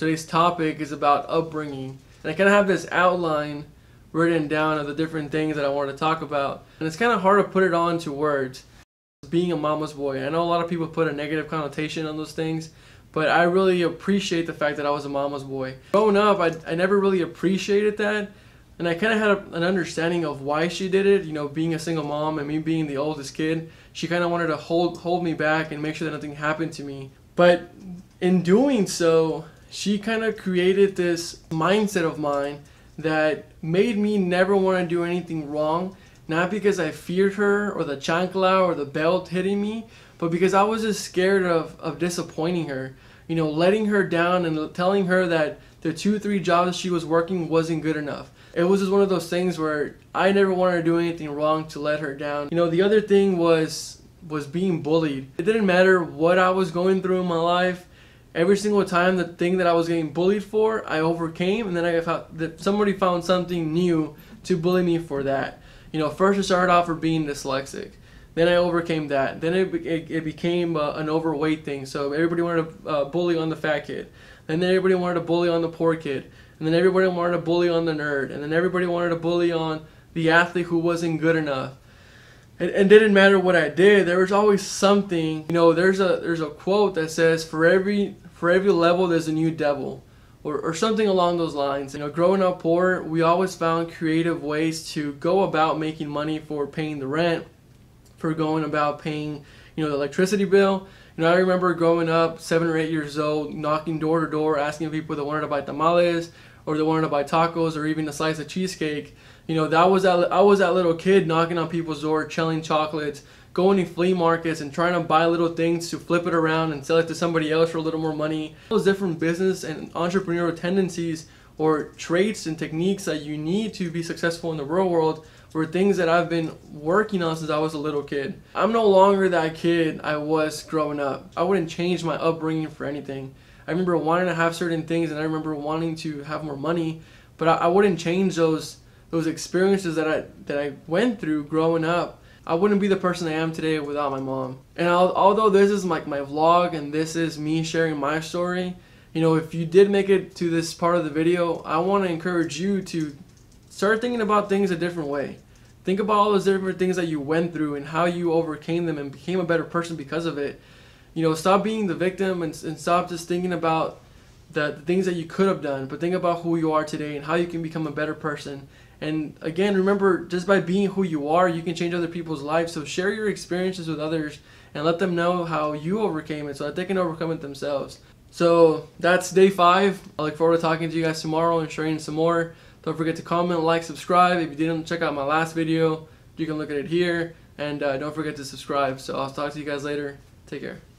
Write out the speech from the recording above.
Today's topic is about upbringing. And I kind of have this outline written down of the different things that I want to talk about. And it's kind of hard to put it on to words. Being a mama's boy, I know a lot of people put a negative connotation on those things, but I really appreciate the fact that I was a mama's boy. Growing up, I, I never really appreciated that. And I kind of had a, an understanding of why she did it. You know, being a single mom and me being the oldest kid, she kind of wanted to hold hold me back and make sure that nothing happened to me. But in doing so, she kind of created this mindset of mine that made me never want to do anything wrong. Not because I feared her or the chancla or the belt hitting me, but because I was just scared of, of disappointing her. You know, letting her down and telling her that the two, three jobs she was working wasn't good enough. It was just one of those things where I never wanted to do anything wrong to let her down. You know, the other thing was was being bullied. It didn't matter what I was going through in my life every single time the thing that I was getting bullied for, I overcame, and then I found that somebody found something new to bully me for that. You know, first it started off for being dyslexic. Then I overcame that. Then it, it, it became uh, an overweight thing. So everybody wanted to uh, bully on the fat kid. Then everybody wanted to bully on the poor kid. And then everybody wanted to bully on the nerd. And then everybody wanted to bully on the athlete who wasn't good enough it, it didn't matter what I did. There was always something. You know, there's a there's a quote that says, "For every for every level, there's a new devil." Or, or something along those lines. You know, growing up poor, we always found creative ways to go about making money for paying the rent, for going about paying, you know, the electricity bill. You know, I remember growing up, seven or eight years old, knocking door to door, asking people that wanted to buy tamales or they wanted to buy tacos or even a slice of cheesecake. You know, that was that I was that little kid knocking on people's door, selling chocolates, going to flea markets and trying to buy little things to flip it around and sell it to somebody else for a little more money. Those different business and entrepreneurial tendencies or traits and techniques that you need to be successful in the real world were things that I've been working on since I was a little kid. I'm no longer that kid I was growing up. I wouldn't change my upbringing for anything. I remember wanting to have certain things and I remember wanting to have more money, but I, I wouldn't change those those experiences that I that I went through growing up. I wouldn't be the person I am today without my mom. And I'll, although this is like my, my vlog and this is me sharing my story, you know, if you did make it to this part of the video, I want to encourage you to start thinking about things a different way. Think about all those different things that you went through and how you overcame them and became a better person because of it. You know, stop being the victim and, and stop just thinking about the, the things that you could have done, but think about who you are today and how you can become a better person and again, remember, just by being who you are, you can change other people's lives. So share your experiences with others and let them know how you overcame it so that they can overcome it themselves. So that's day five. I look forward to talking to you guys tomorrow and sharing some more. Don't forget to comment, like, subscribe. If you didn't check out my last video, you can look at it here. And uh, don't forget to subscribe. So I'll talk to you guys later. Take care.